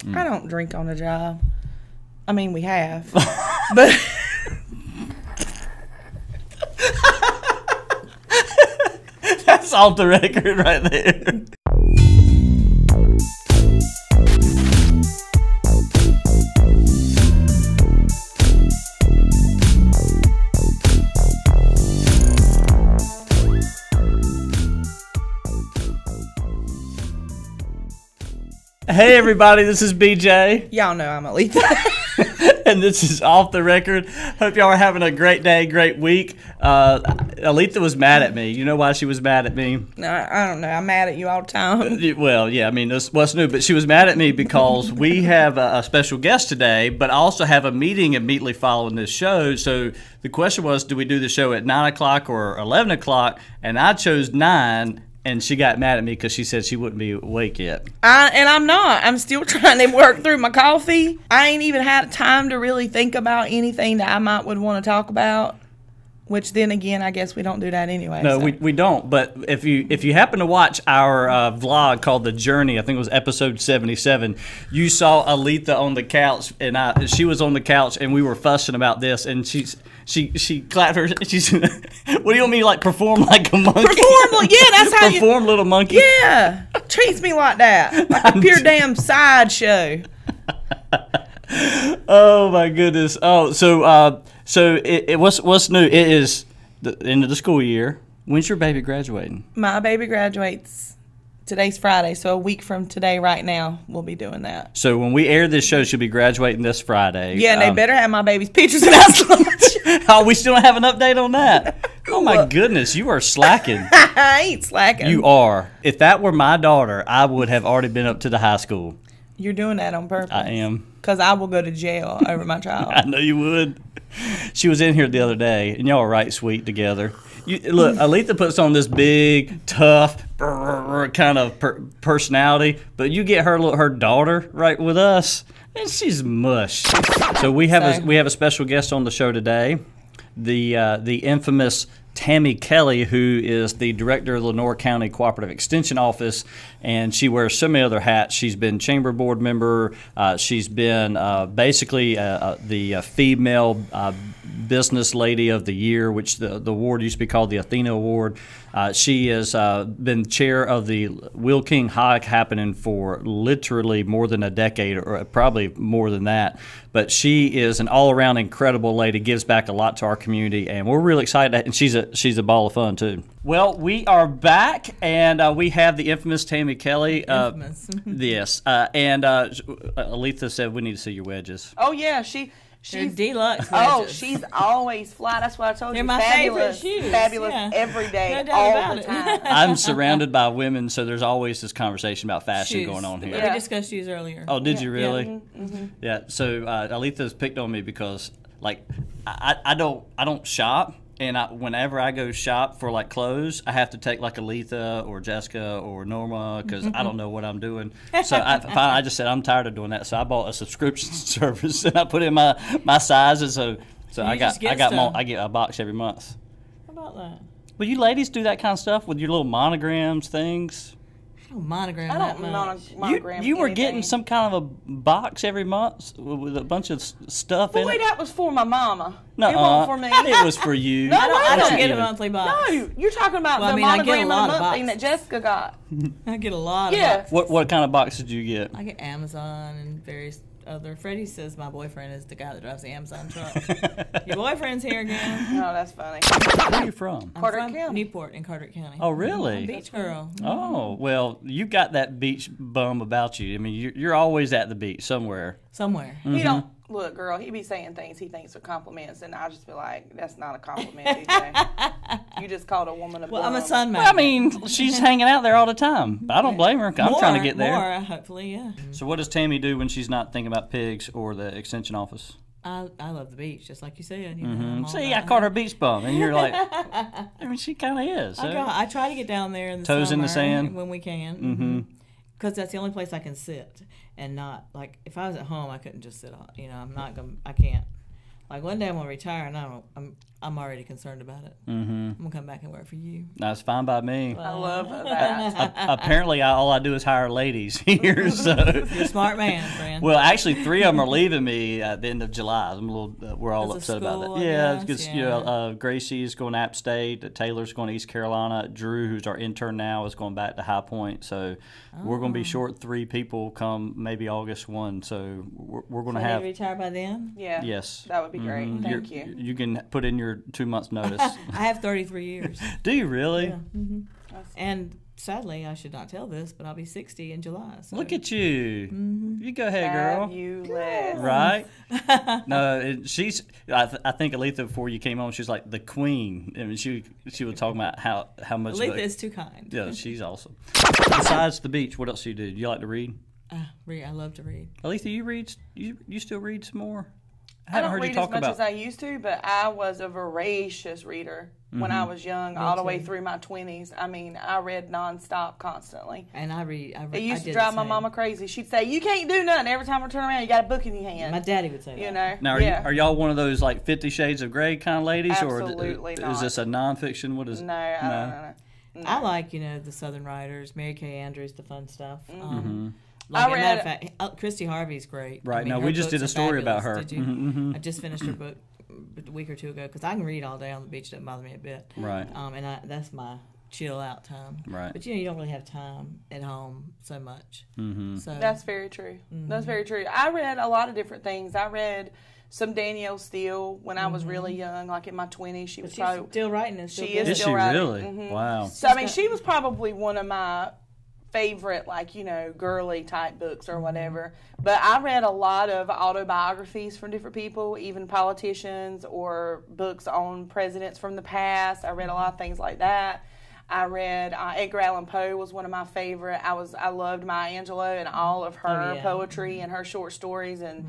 Mm. I don't drink on the job. I mean, we have, but That's off the record right there. Hey everybody, this is BJ. y'all know I'm Aleatha. and this is off the record. Hope y'all are having a great day, great week. Uh, Aleatha was mad at me. You know why she was mad at me? no, I don't know. I'm mad at you all the time. Well, yeah, I mean, this what's new, but she was mad at me because we have a, a special guest today, but I also have a meeting immediately following this show. So the question was, do we do the show at nine o'clock or eleven o'clock? And I chose nine, and she got mad at me because she said she wouldn't be awake yet. I, and I'm not. I'm still trying to work through my coffee. I ain't even had time to really think about anything that I might would want to talk about. Which then again, I guess we don't do that anyway. No, so. we, we don't. But if you if you happen to watch our uh, vlog called The Journey, I think it was episode seventy seven. You saw Aleatha on the couch, and I she was on the couch, and we were fussing about this, and she's. She she clapped her. She's. what do you want me to like perform like a monkey? Perform like- yeah, that's how you- perform, little monkey. Yeah, treats me like that, like a pure damn sideshow. Oh my goodness. Oh, so uh, so it, it what's what's new? It is the end of the school year. When's your baby graduating? My baby graduates today's Friday, so a week from today, right now, we'll be doing that. So when we air this show, she'll be graduating this Friday. Yeah, and they Um, better have my baby's pictures and ask lunch. Oh, we still don't have an update on that. Oh my goodness, you are slacking. I ain't slacking. You are. If that were my daughter, I would have already been up to the high school. You're doing that on purpose. I am. Because I will go to jail over my child. I know you would. She was in here the other day, and y'all were right sweet together. You, look, Aletha puts on this big, tough kind of per- personality, but you get her little- her daughter right with us, and she's mush. So we have a we have a special guest on the show today, the uh, the infamous Tammy Kelly, who is the director of Lenoir County Cooperative Extension Office, and she wears so many other hats. She's been chamber board member. Uh, she's been uh, basically uh, uh, the uh, female uh, business lady of the year, which the, the award used to be called the Athena Award. Uh, she has uh, been chair of the Will King Hike happening for literally more than a decade, or probably more than that. But she is an all-around incredible lady. Gives back a lot to our community, and we're really excited. And she's a she's a ball of fun too. Well, we are back, and uh, we have the infamous Tammy Kelly. Uh, Infamous. yes, uh, and uh, Aleatha said we need to see your wedges. oh, yeah. She. They're She's deluxe. Oh, she's always fly. That's what I told They're you. my fabulous, favorite shoes, Fabulous yeah. every day, No all the it. time. I'm surrounded by women, so there's always this conversation about fashion Shoes. going on here. Yeah. We discussed shoes earlier. Oh, did you really? Mm-hmm, Yeah. So uh, Aleatha's picked on me because, like, I, I don't I don't shop, and I, whenever I go shop for like clothes, I have to take like Aleatha or Jessica or Norma because I don't know what I'm doing. So I finally I just said I'm tired of doing that. So I bought a subscription service and I put in my my sizes. So so I got I got mo- stuff. I get a box every month. How about that? Well, you ladies do that kind of stuff with your little monograms things. I don't monogram I don't much. mono- You, monogram you were getting some kind of a box every month with a bunch of s- stuff in Boy, that was for my mama. No, it wasn't for me. It was for you. No, I don't, I don't get a monthly box. No, you're talking about Well, the mean, I get a monogram of the month thing that. Jessica got. I get a lot Yeah. of boxes. What what kind of box did you get? I get Amazon and various other. Freddie says my boyfriend is the guy that drives the Amazon truck. Your boyfriend's here again. Oh, that's funny. Where are you from? I'm Carteret from County. Newport in Carteret County. Oh, really? Beach girl. Oh, well, you got that beach bum about you. I mean, you're, you're always at the beach somewhere. Somewhere. Mm-hmm. He don't look, girl. He be saying things he thinks are compliments, and I just be like, "That's not a compliment, BJ. you just called a woman a Well, I'm a bum." sun Well, I mean, she's hanging out there all the time. I don't blame her. I'm trying to get there. More, hopefully, yeah. So, what does Tammy do when she's not thinking about pigs or the extension office? I, I love the beach, just like you said. You know, I'm See, I called her beach bum, and you're like, I mean, she kind of is. I, huh? go, I try to get down there in the Toes in the sand? when we can, mm-hmm. Because that's the only place I can sit and not like if I was at home I couldn't just sit on. You know, I'm not gonna. I can't. Like one day I'm gonna retire, and I don't. I'm I'm already concerned about it. Mm-hmm. I'm gonna come back and work for you. That's fine by me. I love that. Apparently, I, all I do is hire ladies here. So, You're a smart man, friend. well, actually, three of them are leaving me at the end of July. I'm a little. Uh, we're all Because of upset about that. Yeah, guess, because you know, yeah. uh, Gracie's going to App State. Taylor's going to East Carolina. Drew, who's our intern now, is going back to High Point. So, we're going to Oh. be short three people come maybe August one. So, we're, we're going to you have. retire by then. Yeah. Yes. That would be great. Mhm. Thank You're- you. You can put in your two months notice. I have 33 years, Do you really? and sadly, I should not tell this, but I'll be 60 in July. So. Look at you. Mm-hmm. You go ahead, girl. Fabulous. Right? no, it, she's. I, th- I think Aleatha before you came on, she's like the queen. I mean, she she was talking about how how much. of Aleatha a- is too kind. yeah, she's awesome. Besides the beach, what else do you do? You like to read? Uh, read, I love to read. Aleatha, you read? You you still read some more? I I haven't don't read as much about. as I used to, but I was a voracious reader when I was young, all the way through my twenties. I mean, I read nonstop, constantly. And I read. I, It used I to drive my mama crazy. She'd say, "You can't do nothing." Every time I turn around, you got a book in your hand. My daddy would say that. you know. now, are, yeah. you, are y'all one of those like Fifty Shades of Grey kind of ladies, or Absolutely is this a nonfiction? What is? no, I No. don't know. No. I like, you know, the Southern writers, Mary Kay Andrews, the fun stuff. Mm-hmm. Um, I like, as a matter read- of fact, uh, Kristy Harvey's great. Right, I mean, now we just did a are story about her. Did you? Mhm, mhm. I just finished her book a week or two ago because I can read all day on the beach. Doesn't bother me a bit. Right. Um, and I, that's my chill out time. Right. But you know, you don't really have time at home so much. Mm-hmm. So That's very true. Mm-hmm. That's very true. I read a lot of different things. I read some Danielle Steel when I was really young, like in my twenties. She was Mm-hmm. she's probably still writing and still She good. is Is she still writing. really? Mhm. Wow. So I mean, she was probably one of my favorite, like you know, girly type books Mm-hmm. or whatever. But I read a lot of autobiographies from different people, even politicians or books on presidents from the past. I read a lot of things like that. I read uh, Edgar Allan Poe was one of my favorite. I was I loved Maya Angelou and all of her Oh, yeah. Mm-hmm. poetry and her short stories. And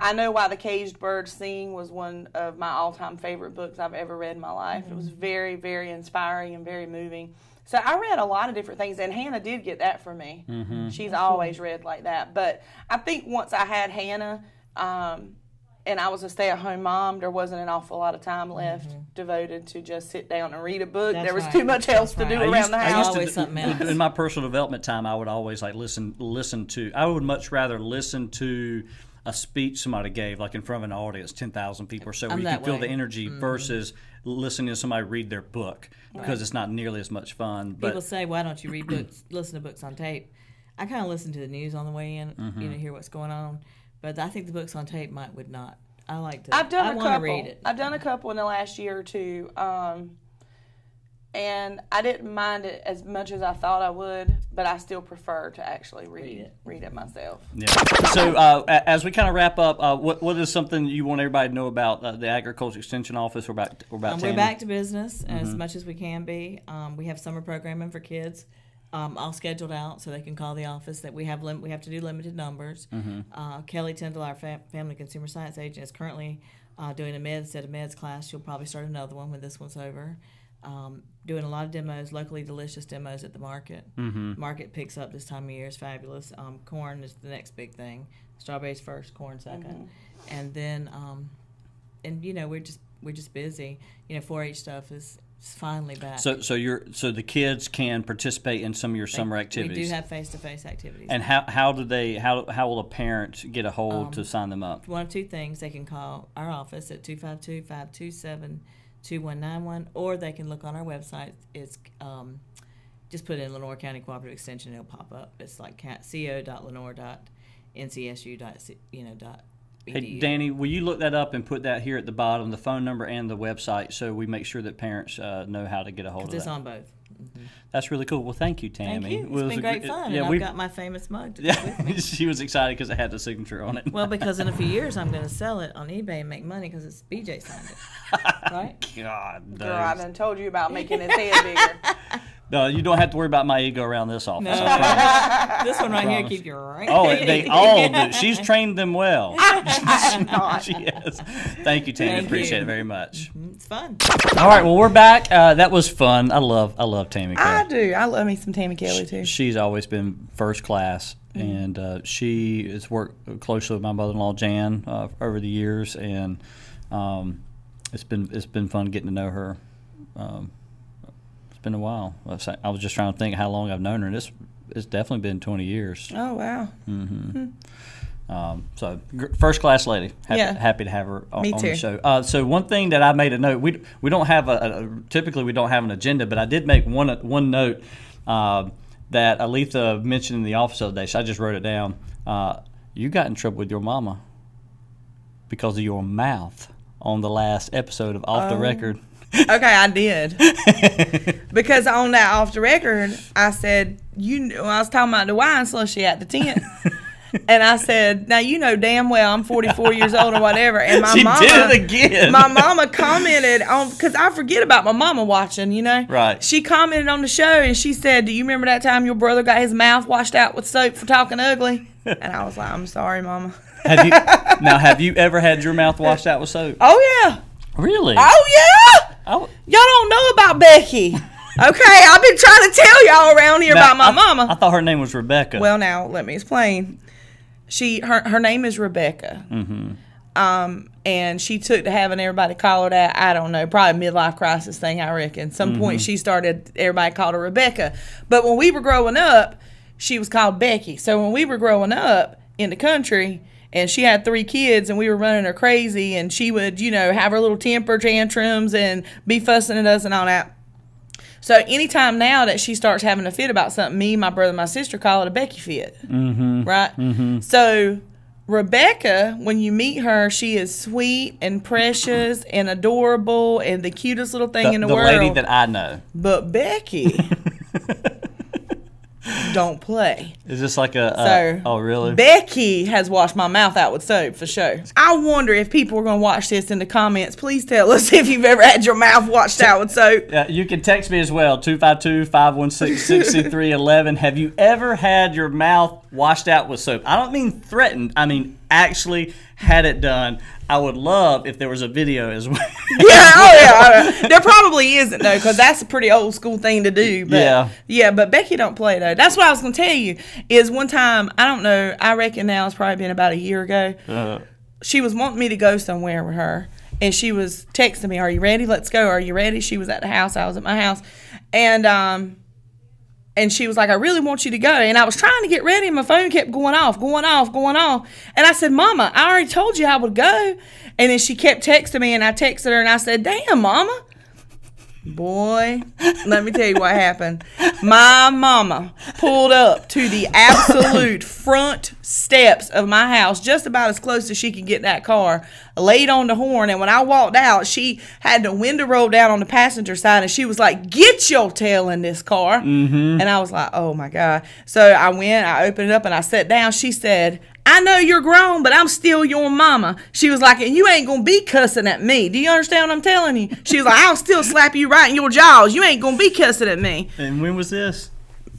I know why the caged bird sing was one of my all time favorite books I've ever read in my life. It was Mm-hmm. very very inspiring and very moving. So I read a lot of different things, and Hannah did get that from me. Mm-hmm. She's always read like that. But I think once I had Hannah, um, and I was a stay-at-home mom, there wasn't an awful lot of time left devoted to just sit down and read a book. That's there was right. too much else That's to do right. I around used, the I house. used to Always something else. in my personal development time. I would always like listen listen to. I would much rather listen to a speech somebody gave, like in front of an audience, ten thousand people or so, where I'm you can that feel the way. Mm-hmm. energy versus listening to somebody read their book because it's not nearly as much fun. But People say, "Why don't you read books? listen to books on tape." I kind of listen to the news on the way in, Mm-hmm. you know, hear what's going on. But I think the books on tape might would not. I like to. I've done I a couple. read it. I've done a couple in the last year or two, um, and I didn't mind it as much as I thought I would. But I still prefer to actually read Read read it. it, myself. Yeah. So uh, as we kind of wrap up, uh, what what is something you want everybody to know about uh, the Agriculture Extension Office or about or about Um, we're back to business Mm-hmm. as much as we can be. Um, we have summer programming for kids, um, all scheduled out so they can call the office. That we have lim- we have to do limited numbers. Mm-hmm. Uh, Kelly Tyndall, our fa- family consumer science agent, is currently uh, doing a Med Instead of Meds class. She'll probably start another one when this one's over. Um, doing a lot of demos, locally delicious demos at the market. Mm-hmm. Market picks up this time of year is fabulous. Um, corn is the next big thing. Strawberries first, corn 2nd and then um, and you know we're just we're just busy. You know, 4-H stuff is, is finally back. So so you're so the kids can participate in some of your summer activities. We do have face-to-face activities. And how how do they how how will a parent get a hold Um, to sign them up? one of two things they can call our office at 252-527-2191 or they can look on our website it's um, just put in lenoir county cooperative extension it'll pop up it's like co.lenoir.ncsu dot you know dot Hey. Danny, will you look that up and put that here at the bottom, the phone number and the website, so we make sure that parents uh, know how to get a hold of it's that. on both Mm-hmm. That's really cool. Well, thank you, Tammy. thank you it's Well, it was been a great gr- fun Yeah, and we. i've got my famous mug to take with me Yeah, she was excited because it had the signature on it. Well, because in a few years I'm going to sell it on eBay and make money because it's BJ signed it, right? God, Girl, I those- done told you about making his head bigger. No, you don't have to worry about my ego around this office. No. okay? this one right here Promise. keep you right. Oh, they all do. She's trained them well. I'm she is. Thank you, Tammy. Thank Appreciate you. it very much. It's fun. All right, well, we're back. Uh, that was fun. I love, I love Tammy. I do. I love me some Tammy Kelly too. She's always been first class, Mm-hmm. and uh, she has worked closely with my mother-in-law Jan uh, over the years, and um, it's been it's been fun getting to know her. Um, it's been a while. I was, just trying to think how long I've known her. And it's it's definitely been 20 years. Oh wow. Um, so gr- first class lady. Happy, Yeah. happy to have her on, on the show. Uh, so one thing that I made a note. We we don't have a, a typically we don't have an agenda, but I did make one one note uh, that Aleatha mentioned in the office the other day. So I just wrote it down. Uh, you got in trouble with your mama because of your mouth on the last episode of Off the Oh. Record. Okay, I did. because on that off the record, I said, you know, I was talking about the wine slushy at the tent. and I said, now you know damn well I'm 44 years old or whatever. And my She mama, did it again. my mama commented on, because I forget about my mama watching, you know? Right. She commented on the show and she said, do you remember that time your brother got his mouth washed out with soap for talking ugly? And I was like, I'm sorry, mama. Have you now? Have you ever had your mouth washed out with soap? Oh, yeah. Really? Oh, yeah. W- Y'all don't know about Becky. Okay, I've been trying to tell y'all around here now, about my I- mama. I thought her name was Rebecca. well, now let me explain. She her her name is Rebecca. Mm-hmm. Um, and she took to having everybody call her that. I don't know, probably midlife crisis thing. I reckon. Some point she started. Everybody called her Rebecca. But when we were growing up, she was called Becky. So when we were growing up in the country. And she had three kids, and we were running her crazy. And she would, you know, have her little temper tantrums and be fussing at us and all that. So anytime now that she starts having a fit about something, me, my brother, my sister call it a Becky fit, mm-hmm. right? Mm-hmm. So Rebecca, when you meet her, she is sweet and precious and adorable and the cutest little thing the, in the, the world. lady that I know. but Becky don't play. Is this like a? So oh, really? Becky has washed my mouth out with soap for sure. I wonder if people are going to watch this in the comments. Please tell us if you've ever had your mouth washed out with soap. Uh, you can text me as well 252-516-6311 have you ever had your mouth washed out with soap i don't mean threatened i mean actually had it done i would love if there was a video as well yeah, oh yeah. There probably isn't though, because that's a pretty old school thing to do. But, Yeah. yeah. But Becky don't play though. That's what I was gonna tell you. Is one time I don't know. I reckon now it's probably been about a year ago. Uh, She was wanting me to go somewhere with her, and she was texting me, "Are you ready? Let's go. Are you ready?" She was at the house. I was at my house, and um. And she was like, I really want you to go. And I was trying to get ready, and my phone kept going off, going off, going off. And I said, Mama, I already told you I would go. And then she kept texting me, and I texted her, and I said, Damn, Mama. Boy, let me tell you what happened. My mama pulled up to the absolute front steps of my house, just about as close as she could get that car, laid on the horn. And when I walked out, she had the window rolled down on the passenger side, and she was like, Get your tail in this car. Mm-hmm. And I was like, Oh my God. So I went, I opened it up, and I sat down. She said, I know you're grown, but I'm still your mama. She was like, and you ain't gonna be cussing at me. Do you understand what I'm telling you? She was like, I'll still slap you right in your jaws. You ain't gonna be cussing at me. and when was this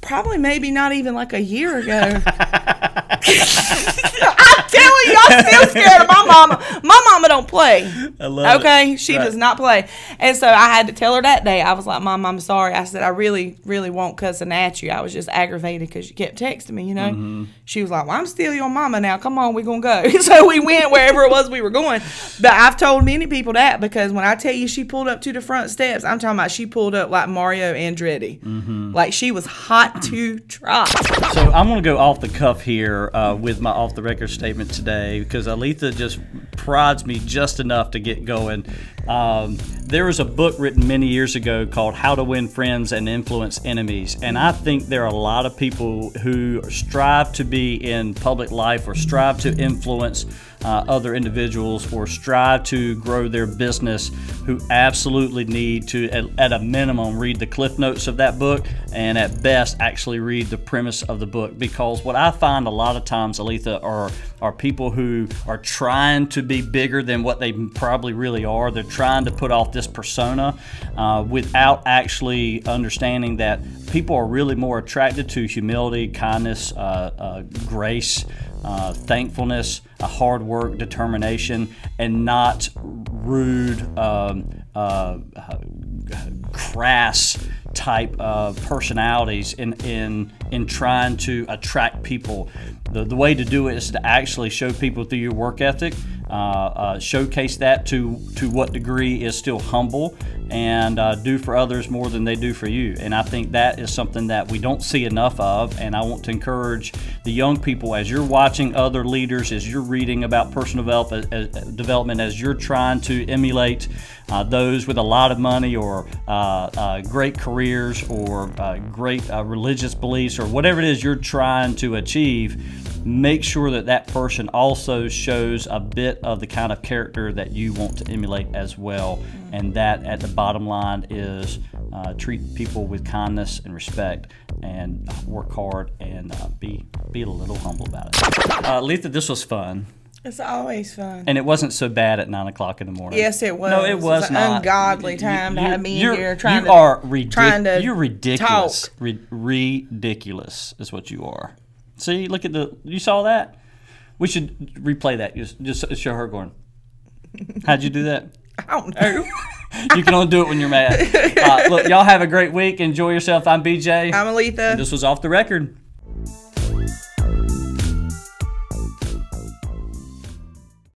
Probably maybe not even like a year ago. I'm telling you, I'm still scared of my mama. My mama don't play. I love Okay, it. she Right. does not play. And so I had to tell her that day. I was like, Mom, I'm sorry. I said, I really, really won't cussing at you. I was just aggravated because you kept texting me, you know? Mm-hmm. She was like, Well, I'm still your mama now. Come on, we're going to go. so we went wherever it was we were going. But I've told many people that because when I tell you she pulled up to the front steps, I'm talking about she pulled up like Mario Andretti. Mm-hmm. Like she was hot to trot. So I'm going to go off the cuff here uh, with my off the record statement today because Aleatha just prods me just enough to get going. Um, there was a book written many years ago called How to Win Friends and Influence Enemies. And I think there are a lot of people who strive to be in public life or strive to influence uh, other individuals or strive to grow their business who absolutely need to, at, at a minimum, read the cliff notes of that book and at best actually read the premise of the book. Because what I find a lot of times, Aleatha, are, are people who are trying to be bigger than what they probably really are. They're trying to put off this persona uh, without actually understanding that people are really more attracted to humility, kindness, uh, uh, grace uh, thankfulness, a hard work, determination, and not rude, um, uh, crass type of personalities in, in, in trying to attract people. The, the way to do it is to actually show people through your work ethic, showcase that to to what degree is still humble and uh, do for others more than they do for you. And I think that is something that we don't see enough of. And I want to encourage the young people as you're watching other leaders, as you're reading about personal development, as you're trying to emulate uh, those with a lot of money or uh, uh, great careers or uh, great religious beliefs or whatever it is you're trying to achieve make sure that that person also shows a bit of the kind of character that you want to emulate as well. And that, at the bottom line, is uh, treat people with kindness and respect, and work hard and uh, be be a little humble about it. Uh, Letha, this was fun. It's always fun. And it wasn't so bad at nine o'clock in the morning. Yes, it was. No, it was, an not. ungodly time you, to have me in here trying you to. are ridic- trying to You're ridiculous. talk. Ri- ridiculous is what you are. See, look at the. You saw that? We should replay that. Just, just show her going. How'd you do that? I don't know. You can only do it when you're mad. Uh, look, y'all have a great week. Enjoy yourself. I'm BJ. I'm Aleatha. This was off the record.